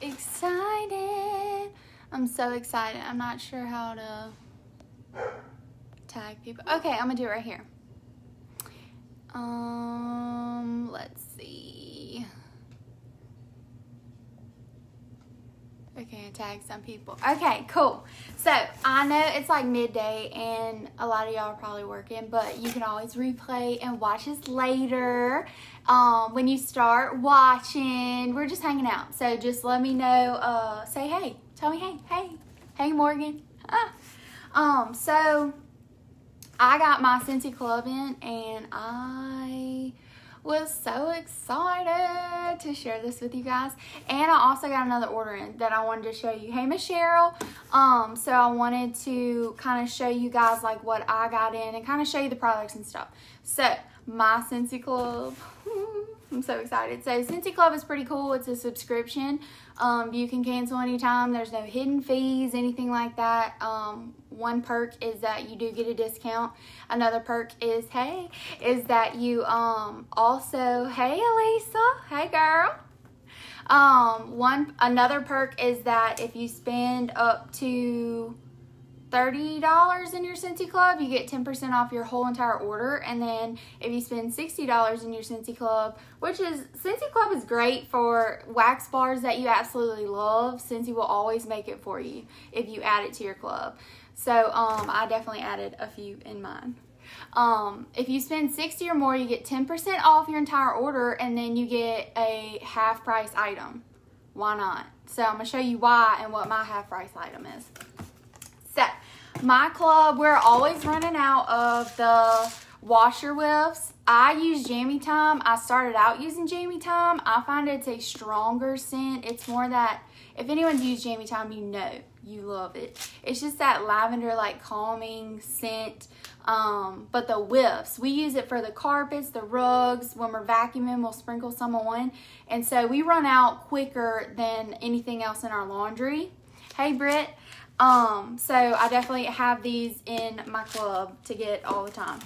excited. I'm so excited. I'm not sure how to tag people. Okay, I'm gonna do it right here. Um, let's see. Okay, tag some people. Okay, cool. So I know it's like midday and a lot of y'all are probably working, but you can always replay and watch us later. Um, when you start watching, we're just hanging out. So just let me know, uh, say hey. Tell me hey, hey, hey Morgan. Ah. Um, so I got my Scentsy Club in and I was so excited to share this with you guys. And I also got another order in that I wanted to show you. Hey, Miss Cheryl. Um, so I wanted to kind of show you guys like what I got in and kind of show you the products and stuff. So my Scentsy Club. I'm so excited. So Scentsy Club is pretty cool. It's a subscription. Um, you can cancel anytime. There's no hidden fees, anything like that. Um, one perk is that you do get a discount. Another perk is, hey, is that you um, also, hey, Elisa, hey, girl. Um, one another perk is that if you spend up to $30 in your Scentsy Club, you get 10% off your whole entire order. And then if you spend $60 in your Scentsy Club, which is, Scentsy Club is great for wax bars that you absolutely love. Scentsy will always make it for you if you add it to your club. So um, I definitely added a few in mine. Um, if you spend 60 or more, you get 10% off your entire order and then you get a half price item. Why not? So I'm to show you why and what my half price item is. My club, we're always running out of the washer whiffs. I use Jammy Time. I started out using Jammy Time. I find it's a stronger scent. It's more that, if anyone's used Jammy Time, you know you love it. It's just that lavender like calming scent. Um, but the whiffs, we use it for the carpets, the rugs. When we're vacuuming, we'll sprinkle some on. And so we run out quicker than anything else in our laundry. Hey, Britt. Um, so I definitely have these in my club to get all the time.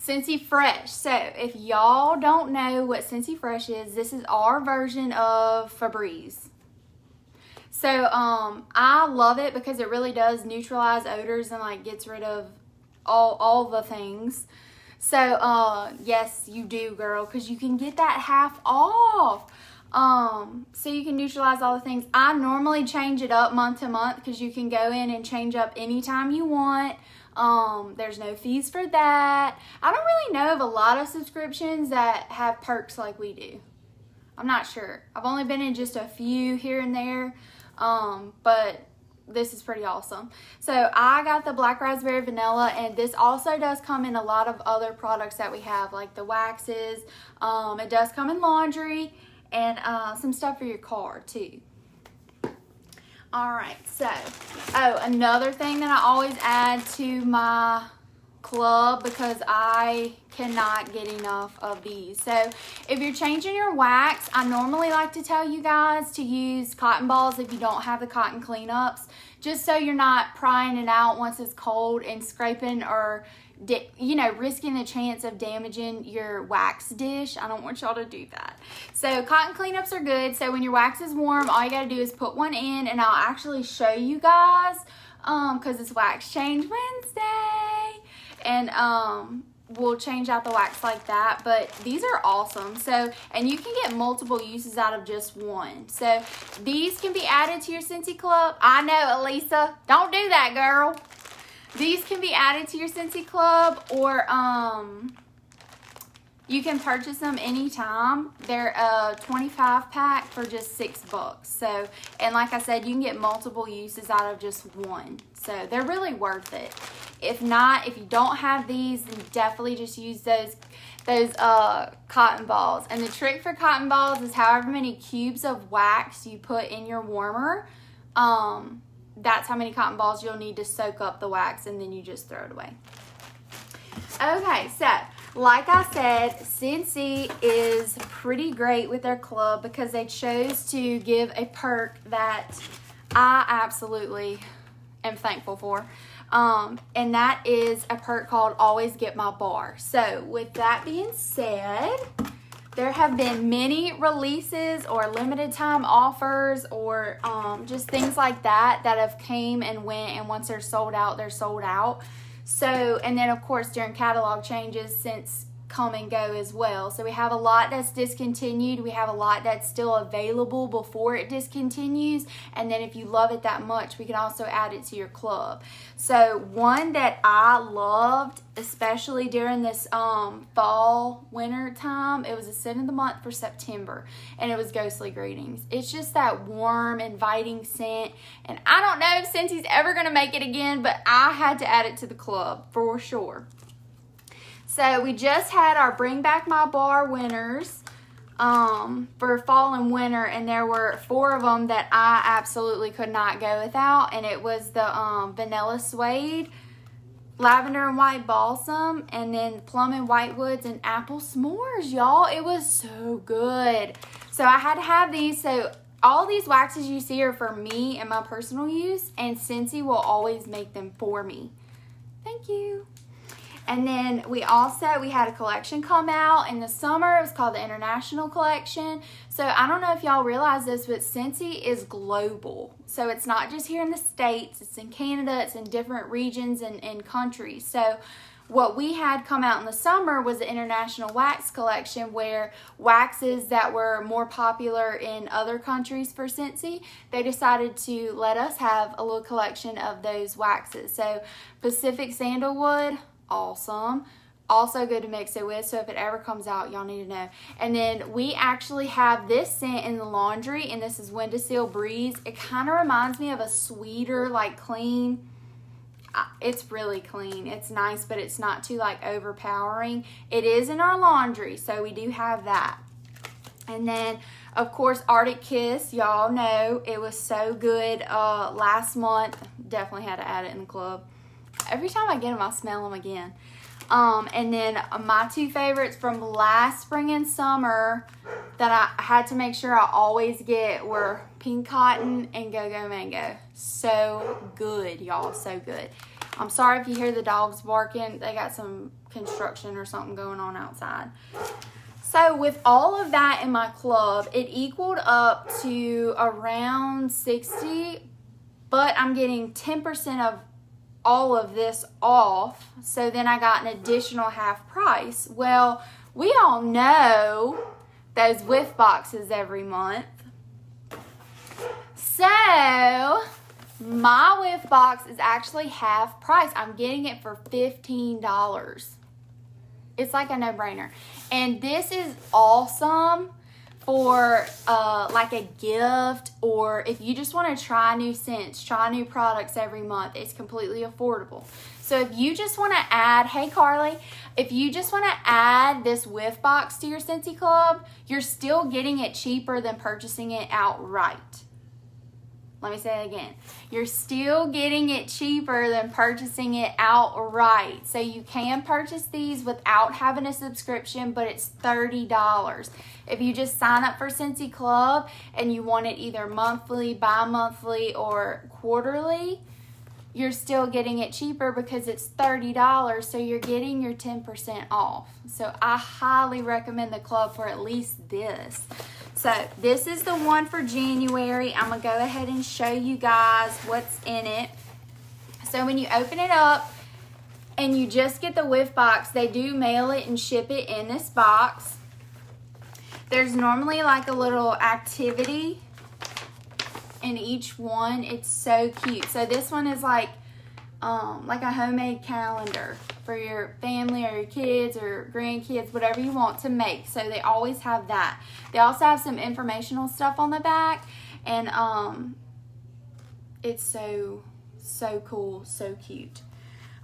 Scentsy Fresh. So if y'all don't know what Scentsy Fresh is, this is our version of Febreze. So um, I love it because it really does neutralize odors and like gets rid of all all the things. So uh, yes, you do, girl, because you can get that half off. Um, so you can neutralize all the things. I normally change it up month to month because you can go in and change up anytime you want. Um, there's no fees for that. I don't really know of a lot of subscriptions that have perks like we do. I'm not sure. I've only been in just a few here and there. Um, but this is pretty awesome. So I got the black raspberry vanilla and this also does come in a lot of other products that we have like the waxes. Um, it does come in laundry and uh, some stuff for your car too. All right, so, oh, another thing that I always add to my club because I cannot get enough of these. So if you're changing your wax, I normally like to tell you guys to use cotton balls if you don't have the cotton cleanups, just so you're not prying it out once it's cold and scraping or you know, risking the chance of damaging your wax dish. I don't want y'all to do that. So cotton cleanups are good. So when your wax is warm, all you gotta do is put one in and I'll actually show you guys um, cause it's Wax Change Wednesday. And um, we'll change out the wax like that but these are awesome so and you can get multiple uses out of just one so these can be added to your Scentsy Club I know Elisa don't do that girl these can be added to your Scentsy Club or um, you can purchase them anytime. They're a 25 pack for just six bucks. So, and like I said, you can get multiple uses out of just one. So they're really worth it. If not, if you don't have these, then definitely just use those those uh, cotton balls. And the trick for cotton balls is however many cubes of wax you put in your warmer, um, that's how many cotton balls you'll need to soak up the wax and then you just throw it away. Okay, so like I said, Scentsy is pretty great with their club because they chose to give a perk that I absolutely am thankful for. Um, and that is a perk called Always Get My Bar. So with that being said, there have been many releases or limited time offers or um, just things like that that have came and went and once they're sold out they're sold out. So and then of course during catalog changes since come and go as well. So we have a lot that's discontinued. We have a lot that's still available before it discontinues. And then if you love it that much, we can also add it to your club. So one that I loved, especially during this um, fall, winter time, it was a scent of the month for September. And it was Ghostly Greetings. It's just that warm, inviting scent. And I don't know if Scentsy's ever going to make it again, but I had to add it to the club for sure. So we just had our Bring Back My Bar winners um, for fall and winter, and there were four of them that I absolutely could not go without, and it was the um, Vanilla Suede, Lavender and White Balsam, and then Plum and White Woods and Apple S'mores, y'all. It was so good. So I had to have these. So all these waxes you see are for me and my personal use, and Scentsy will always make them for me. Thank you. And then we also, we had a collection come out in the summer. It was called the International Collection. So I don't know if y'all realize this, but Scentsy is global. So it's not just here in the States, it's in Canada, it's in different regions and, and countries. So what we had come out in the summer was the International Wax Collection where waxes that were more popular in other countries for Scentsy, they decided to let us have a little collection of those waxes. So Pacific Sandalwood, awesome. Also good to mix it with so if it ever comes out y'all need to know. And then we actually have this scent in the laundry and this is Windowsill Breeze. It kind of reminds me of a sweeter like clean it's really clean. It's nice but it's not too like overpowering. It is in our laundry so we do have that. And then of course Arctic Kiss y'all know it was so good uh last month. Definitely had to add it in the club every time I get them, I smell them again. Um, and then my two favorites from last spring and summer that I had to make sure I always get were Pink Cotton and Go Go Mango. So good, y'all, so good. I'm sorry if you hear the dogs barking. They got some construction or something going on outside. So with all of that in my club, it equaled up to around 60, but I'm getting 10% of all of this off. So then I got an additional half price. Well, we all know those whiff boxes every month. So my whiff box is actually half price. I'm getting it for $15. It's like a no-brainer. And this is awesome for uh, like a gift or if you just want to try new scents, try new products every month, it's completely affordable. So if you just want to add, hey Carly, if you just want to add this whiff box to your Scentsy Club, you're still getting it cheaper than purchasing it outright. Let me say it again. You're still getting it cheaper than purchasing it outright. So you can purchase these without having a subscription, but it's $30. If you just sign up for Scentsy Club and you want it either monthly, bi-monthly, or quarterly, you're still getting it cheaper because it's $30 so you're getting your 10% off so i highly recommend the club for at least this so this is the one for January. I'm to go ahead and show you guys what's in it. So when you open it up and you just get the whiff box, they do mail it and ship it in this box. There's normally like a little activity in each one. It's so cute. So this one is like um, like a homemade calendar for your family or your kids or grandkids, whatever you want to make. So they always have that. They also have some informational stuff on the back and um, it's so, so cool, so cute.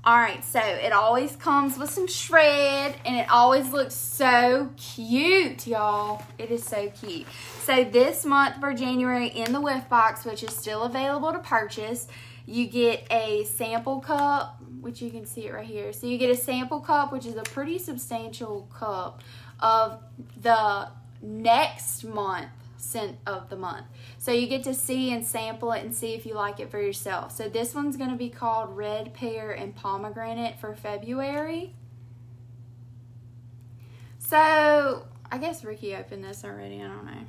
All right, so it always comes with some shred and it always looks so cute, y'all. It is so cute. So this month for January in the whiff box, which is still available to purchase, you get a sample cup, which you can see it right here. So you get a sample cup, which is a pretty substantial cup of the next month scent of the month. So you get to see and sample it and see if you like it for yourself. So this one's going to be called Red Pear and Pomegranate for February. So I guess Ricky opened this already. I don't know.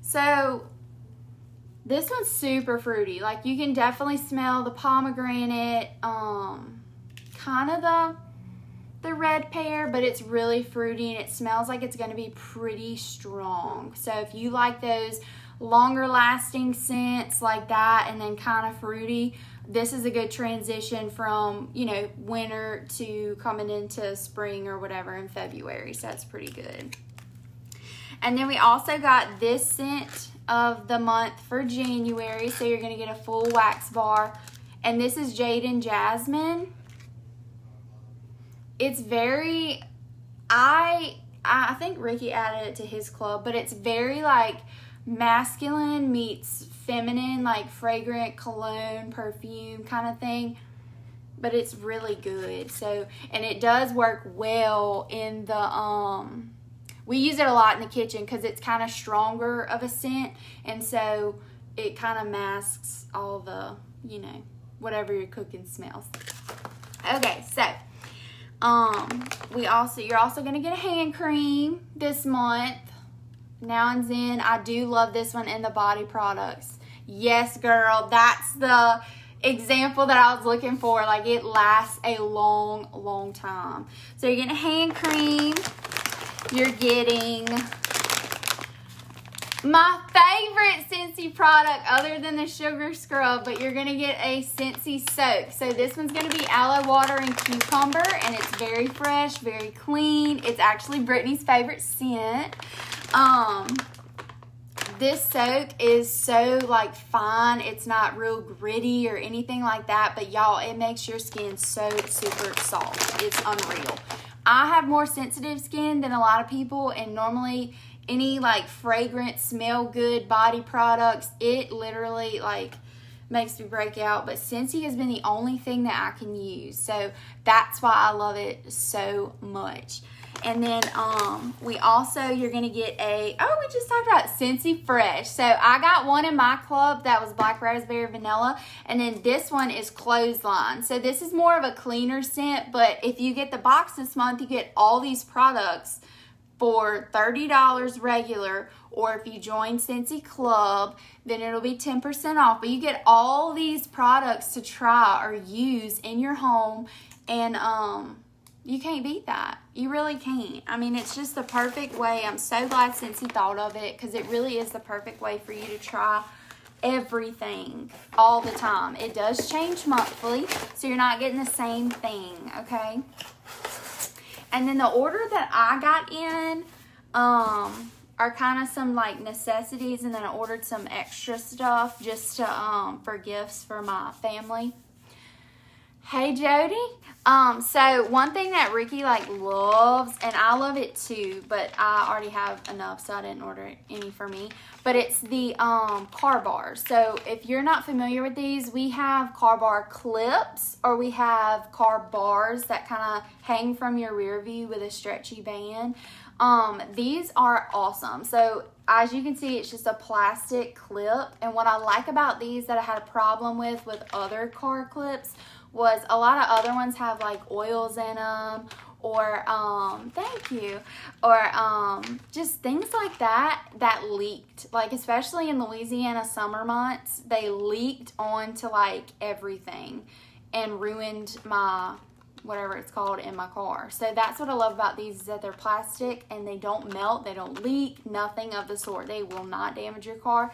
So this one's super fruity. Like you can definitely smell the pomegranate, um, kind of the the red pear, but it's really fruity and it smells like it's going to be pretty strong. So if you like those longer lasting scents like that and then kind of fruity, this is a good transition from, you know, winter to coming into spring or whatever in February. So that's pretty good. And then we also got this scent of the month for January. So you're going to get a full wax bar. And this is Jade and Jasmine. It's very, I, I think Ricky added it to his club, but it's very like masculine meets feminine, like fragrant cologne, perfume kind of thing. But it's really good. So, and it does work well in the, um, we use it a lot in the kitchen because it's kind of stronger of a scent. And so it kind of masks all the, you know, whatever your cooking smells. Okay, so um, we also you're also gonna get a hand cream this month. Now and then, I do love this one in the body products. Yes, girl, that's the example that I was looking for. Like it lasts a long, long time. So you're getting a hand cream you're getting my favorite Scentsy product other than the sugar scrub, but you're going to get a Scentsy soak. So this one's going to be aloe water and cucumber, and it's very fresh, very clean. It's actually Brittany's favorite scent. Um, this soak is so like fine. It's not real gritty or anything like that, but y'all, it makes your skin so super soft. It's unreal. I have more sensitive skin than a lot of people, and normally any like fragrant, smell good body products, it literally like makes me break out. But Scentsy has been the only thing that I can use, so that's why I love it so much. And then um, we also, you're going to get a, oh, we just talked about Scentsy Fresh. So I got one in my club that was Black Raspberry Vanilla. And then this one is Clothesline. So this is more of a cleaner scent. But if you get the box this month, you get all these products for $30 regular. Or if you join Scentsy Club, then it'll be 10% off. But you get all these products to try or use in your home. And, um, you can't beat that. You really can't. I mean, it's just the perfect way. I'm so glad Scentsy thought of it because it really is the perfect way for you to try everything all the time. It does change monthly, so you're not getting the same thing, okay? And then the order that I got in um, are kind of some like necessities, and then I ordered some extra stuff just to um, for gifts for my family. Hey Jody. Um, so one thing that Ricky like loves, and I love it too, but I already have enough, so I didn't order any for me. But it's the um car bars. So if you're not familiar with these, we have car bar clips, or we have car bars that kind of hang from your rear view with a stretchy band. Um, these are awesome. So as you can see, it's just a plastic clip. And what I like about these that I had a problem with with other car clips was a lot of other ones have like oils in them or um thank you. Or um just things like that that leaked. Like especially in louisiana summer months they leaked onto like everything and ruined my whatever it's called in my car. So that's what i love about these is that they're plastic and they don't melt they don't leak nothing of the sort. They will not damage your car.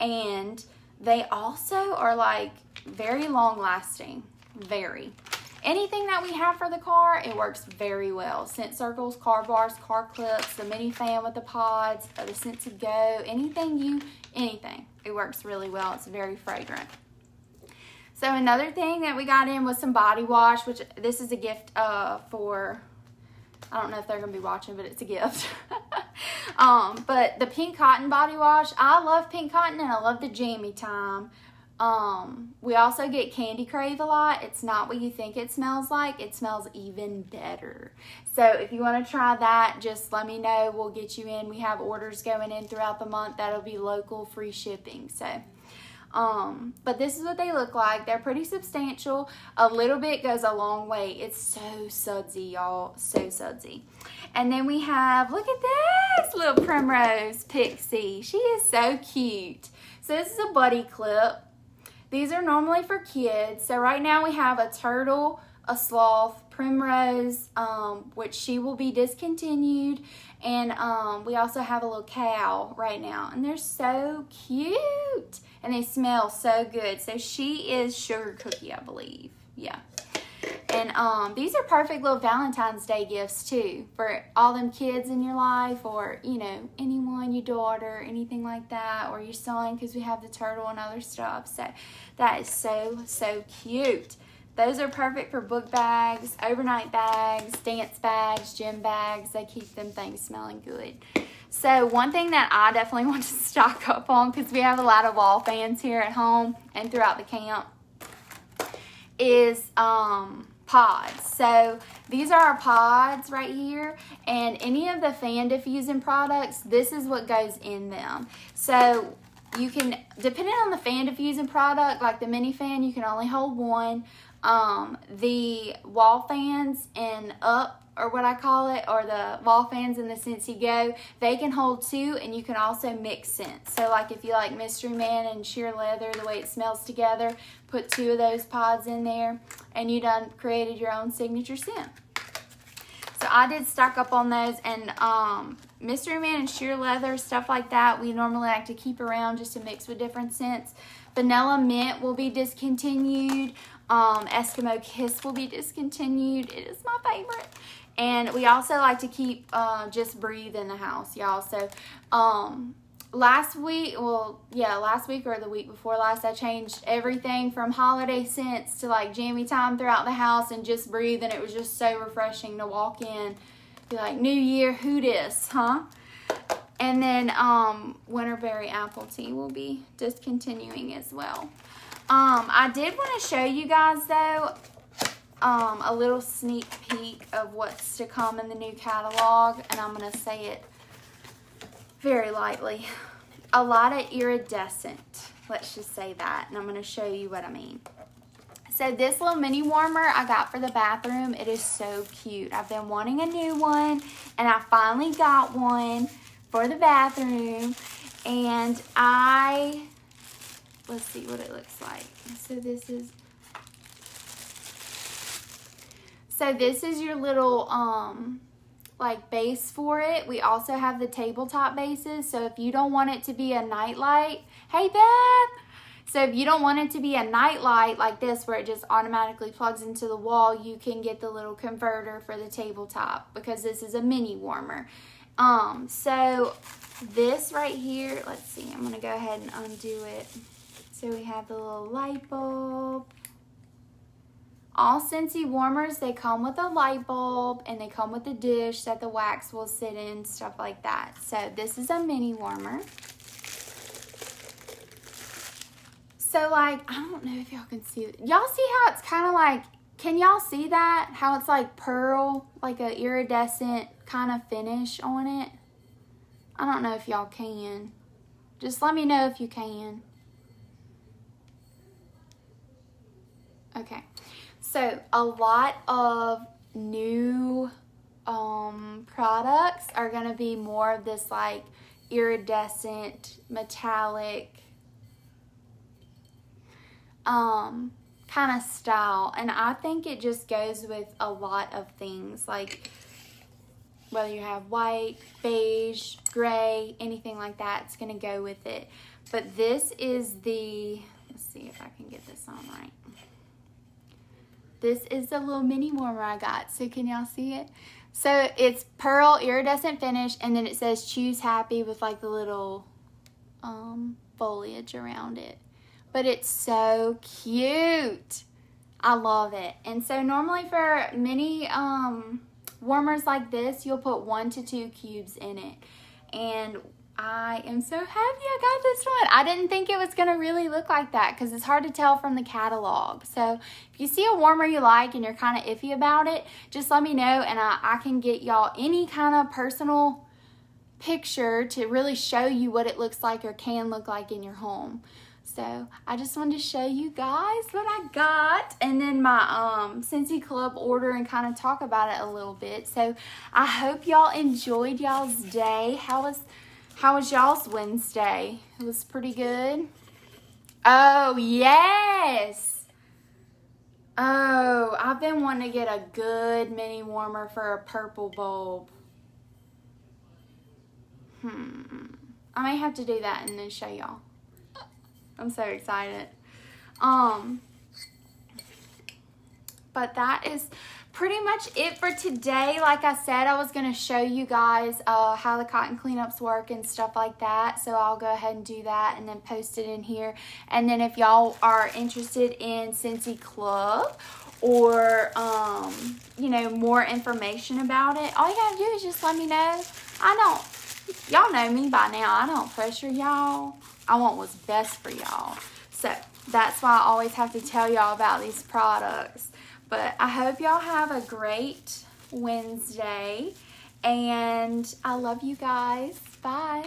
And they also are like very long lasting very. Anything that we have for the car, it works very well. Scent circles, car bars, car clips, the mini fan with the pods, uh, the scent to go, anything you, anything. It works really well. It's very fragrant. So another thing that we got in was some body wash, which this is a gift uh, for, I don't know if they're going to be watching, but it's a gift. um, but the pink cotton body wash, I love pink cotton and I love the jammy time. Um, we also get Candy Crave a lot. It's not what you think it smells like. It smells even better. So if you want to try that, just let me know. We'll get you in. We have orders going in throughout the month. That'll be local free shipping. So, Um, but this is what they look like. They're pretty substantial. A little bit goes a long way. It's so sudsy, y'all. So sudsy. And then we have, look at this little Primrose Pixie. She is so cute. So this is a buddy clip. These are normally for kids. So right now we have a turtle, a sloth, Primrose, um, which she will be discontinued. And um, we also have a little cow right now. And they're so cute. And they smell so good. So she is Sugar Cookie, I believe. Yeah. And um, these are perfect little Valentine's Day gifts too for all them kids in your life or, you know, anyone, your daughter, anything like that, or your son because we have the turtle and other stuff. So that is so, so cute. Those are perfect for book bags, overnight bags, dance bags, gym bags. They keep them things smelling good. So one thing that I definitely want to stock up on because we have a lot of wall fans here at home and throughout the camp is um, pods. So these are our pods right here and any of the fan diffusing products, this is what goes in them. So you can, depending on the fan diffusing product, like the mini fan, you can only hold one. Um, the wall fans and up or what I call it, or the wall fans in the Scentsy Go, they can hold two and you can also mix scents. So like if you like Mystery Man and Sheer Leather, the way it smells together, put two of those pods in there and you done created your own signature scent. So I did stock up on those and um, Mystery Man and Sheer Leather, stuff like that, we normally like to keep around just to mix with different scents. Vanilla Mint will be discontinued. Um, Eskimo Kiss will be discontinued. It is my favorite. And we also like to keep uh, Just Breathe in the house, y'all. So um, last week, well, yeah, last week or the week before last, I changed everything from holiday scents to like jammy time throughout the house and Just Breathe. And it was just so refreshing to walk in, be like, New Year, who dis, huh? And then um, Winterberry Apple Tea will be discontinuing as well. Um, I did want to show you guys, though, um, a little sneak peek of what's to come in the new catalog. And I'm going to say it very lightly. A lot of iridescent. Let's just say that. And I'm going to show you what I mean. So this little mini warmer I got for the bathroom, it is so cute. I've been wanting a new one and I finally got one for the bathroom. And I let's see what it looks like. So this is, so this is your little, um, like base for it. We also have the tabletop bases. So if you don't want it to be a night light, hey Beth! So if you don't want it to be a night light like this where it just automatically plugs into the wall, you can get the little converter for the tabletop because this is a mini warmer. Um, so this right here, let's see, I'm gonna go ahead and undo it. So we have the little light bulb. All Scentsy warmers, they come with a light bulb and they come with a dish that the wax will sit in, stuff like that. So this is a mini warmer. So like, I don't know if y'all can see it. Y'all see how it's kind of like, can y'all see that? How it's like pearl, like a iridescent kind of finish on it? I don't know if y'all can. Just let me know if you can. Okay, so a lot of new um, products are going to be more of this like iridescent, metallic um, kind of style. And I think it just goes with a lot of things like whether you have white, beige, gray, anything like that, it's going to go with it. But this is the, let's see if I can get this on right. This is the little mini warmer I got. So can y'all see it? So it's pearl iridescent finish and then it says choose happy with like the little um, foliage around it. But it's so cute. I love it. And so normally for mini um, warmers like this, you'll put one to two cubes in it. And I am so happy I got this one. I didn't think it was going to really look like that because it's hard to tell from the catalog. So if you see a warmer you like and you're kind of iffy about it, just let me know and I, I can get y'all any kind of personal picture to really show you what it looks like or can look like in your home. So I just wanted to show you guys what I got and then my um, Scentsy Club order and kind of talk about it a little bit. So I hope y'all enjoyed y'all's day. How was how was y'all's Wednesday? It was pretty good. Oh, yes. Oh, I've been wanting to get a good mini warmer for a purple bulb. Hmm. I may have to do that and then show y'all. I'm so excited. Um, but that is pretty much it for today. Like I said, I was going to show you guys uh, how the cotton cleanups work and stuff like that. So I'll go ahead and do that and then post it in here. And then if y'all are interested in Scentsy Club or, um, you know, more information about it, all you got to do is just let me know. I don't, y'all know me by now. I don't pressure y'all. I want what's best for y'all. So that's why I always have to tell y'all about these products. But I hope y'all have a great Wednesday. And I love you guys. Bye.